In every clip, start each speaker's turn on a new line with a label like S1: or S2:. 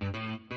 S1: Thank you.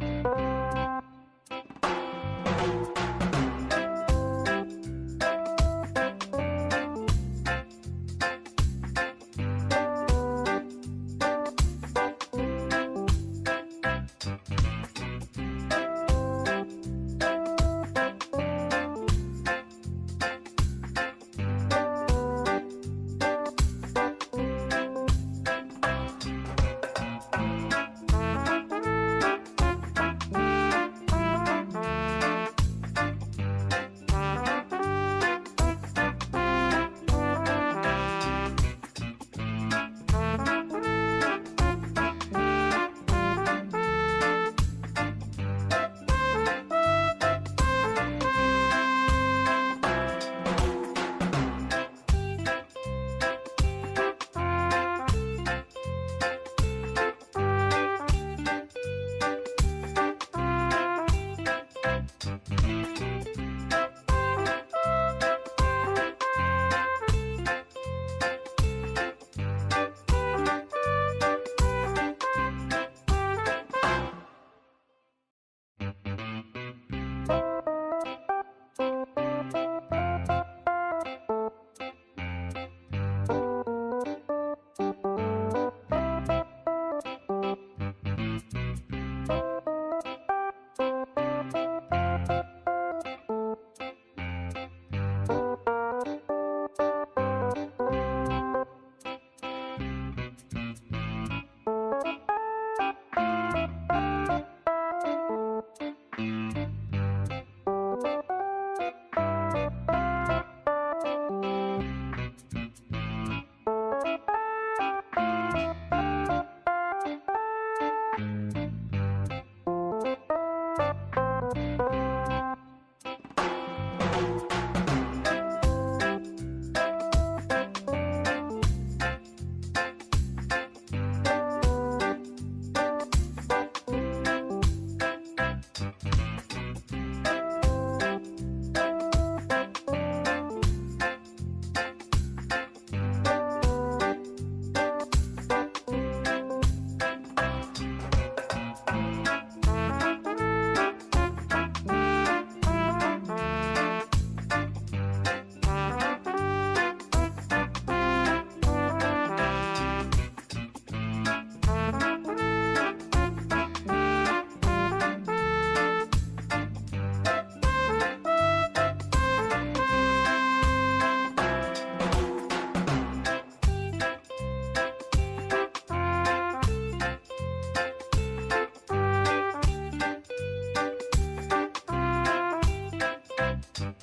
S1: 了。